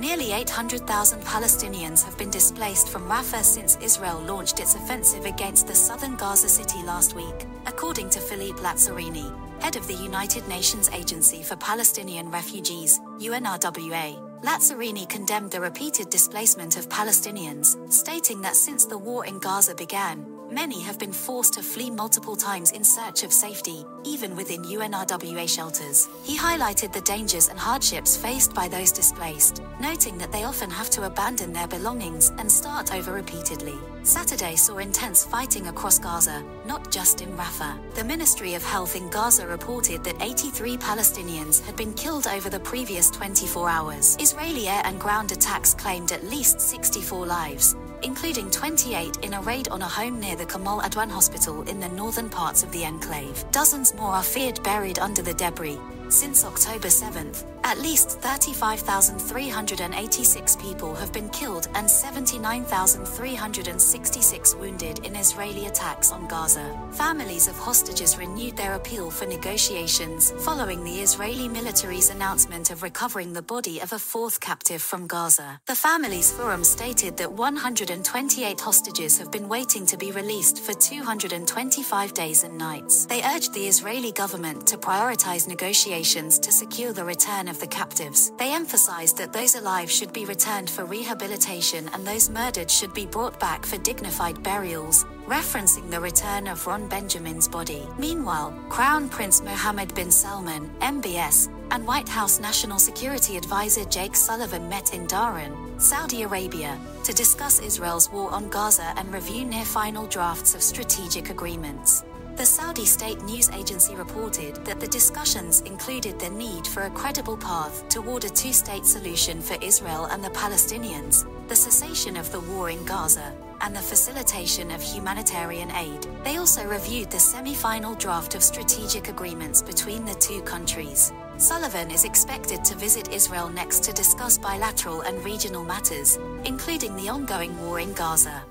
Nearly 800,000 Palestinians have been displaced from Rafah since Israel launched its offensive against the southern Gaza city last week, according to Philippe Lazzarini, head of the United Nations Agency for Palestinian Refugees, UNRWA. Lazzarini condemned the repeated displacement of Palestinians, stating that since the war in Gaza began, many have been forced to flee multiple times in search of safety, even within UNRWA shelters. He highlighted the dangers and hardships faced by those displaced, noting that they often have to abandon their belongings and start over repeatedly. Saturday saw intense fighting across Gaza, not just in Rafah. The Ministry of Health in Gaza reported that 83 Palestinians had been killed over the previous 24 hours. Israeli air and ground attacks claimed at least 64 lives, including 28 in a raid on a home near the Kamal Adwan hospital in the northern parts of the enclave. Dozens more are feared buried under the debris. Since October 7th, at least 35,386 people have been killed and 79,366 wounded in Israeli attacks on Gaza. Families of hostages renewed their appeal for negotiations following the Israeli military's announcement of recovering the body of a fourth captive from Gaza. The Families Forum stated that 128 hostages have been waiting to be released for 225 days and nights. They urged the Israeli government to prioritize negotiations to secure the return of the captives. They emphasized that those alive should be returned for rehabilitation and those murdered should be brought back for dignified burials, referencing the return of Ron Benjamin's body. Meanwhile, Crown Prince Mohammed bin Salman, MBS, and White House National Security Advisor Jake Sullivan met in Dhahran, Saudi Arabia, to discuss Israel's war on Gaza and review near final drafts of strategic agreements. The Saudi state news agency reported that the discussions included the need for a credible path toward a two state solution for Israel and the Palestinians, the cessation of the war in Gaza, and the facilitation of humanitarian aid. They also reviewed the semi final draft of strategic agreements between the two countries. Sullivan is expected to visit Israel next to discuss bilateral and regional matters, including the ongoing war in Gaza.